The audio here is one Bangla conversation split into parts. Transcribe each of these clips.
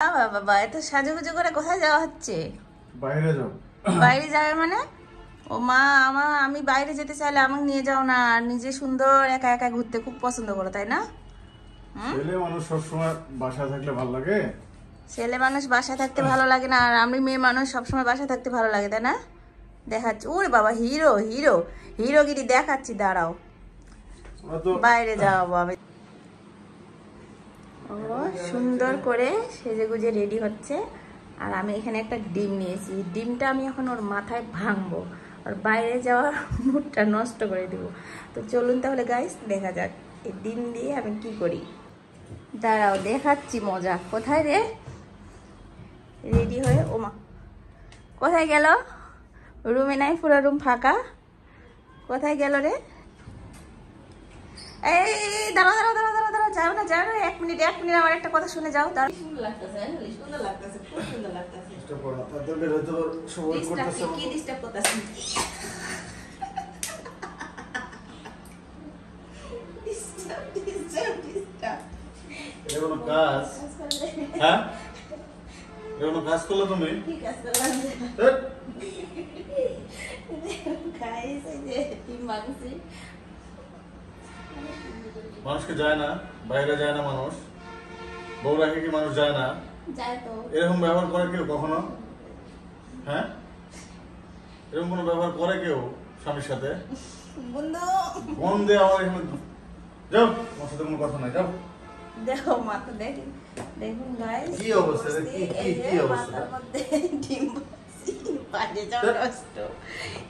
বাবা বাবা এত সাজুগুজু করে কোথায় যাওয়া হচ্ছে? বাইরে যাও। বাইরে যাবে মানে? ও মা আমার আমি বাইরে যেতে চাইলে আমাকে নিয়ে যাও না। আর নিজে সুন্দর একা একা ঘুরতে খুব পছন্দ করো তাই না? ছেলে মানুষ সবসময় বাসায় থাকলে ভালো লাগে? ছেলে মানুষ বাসায় থাকতে ভালো লাগে না আর আমি মেয়ে মানুষ সবসময় বাসায় থাকতে ভালো লাগে তাই না? দেখাচ্ছি। ওরে বাবা হিরো হিরো। হিরোগিরি দেখাচ্ছি দাঁড়াও। বাইরে যাব আমি ও, সুন্দর করে সেজে গুজে রেডি হচ্ছে। আর আমি এখানে একটা ডিম নিয়েছি। ডিমটা আমি এখন ওর মাথায় ভাঙবো। আর বাইরে যাওয়ার মুডটা নষ্ট করে দিব। তো চলুন তাহলে গাইস দেখা যাক এই ডিম দিয়ে আমি কি করি। দাঁড়াও, দেখাচ্ছি মজা। কোথায় রে? রেডি হয়ে ওমা কোথায় গেল? রুমে নাই, পুরো রুম ফাঁকা। কোথায় গেল রে? এই দাঁড়াও দাঁড়াও। যাও না যাও না এক মিনিট এক মিনিট আমার একটা কথা শুনে যাও দাঁড়াও। সুন্দর লাগতেছে সুন্দর লাগতেছে খুব সুন্দর লাগতেছে। কি ডিস্টার্ব করতেছে? ডিস্টার্ব ডিস্টার্ব ডিস্টার্ব এটা কোনো কাজ? হ্যাঁ? এটা কোনো কাজ করলে তুমি? ঠিক আছে ধ্যাৎ, গাইস এই। যে টিম মানছি মানুষকে যায় না বাইরে যায় না মানুষ বউ রাখে কি মানুষ যায় না? এরকম ব্যবহার করে কেউ কখনো? হ্যাঁ? এরকম কোনো ব্যবহার করে কেউ স্বামীর সাথে? বন্ধু। দিয়ে আমার এখানে যাও আমার সাথে কোনো কথা নাই যাও। দেখো মাথা দেখুন দেখুন গাইস কি অবস্থা? কি- কি- কি অবস্থা? ডিম ভাজছি, নষ্ট।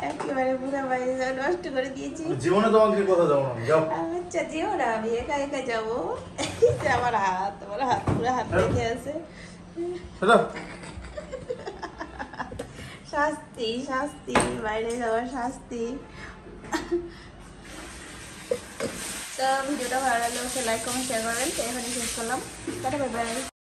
একেবারে পুরো বাজে নষ্ট করে দিয়েছি। জীবনে তোমাকে কথা যাব না যাও। আচ্ছা যেও না আমি একা একা যাব। আমার হাত আমার হাত পুরো হাত লেগে আছে। শাস্তি শাস্তি বাইরে যাওয়ার শাস্তি। তো ভিডিওটা ভালো লাগলে লাইক কমেন্ট শেয়ার করবেন। এখানে শেষ করলাম। Tata bye bye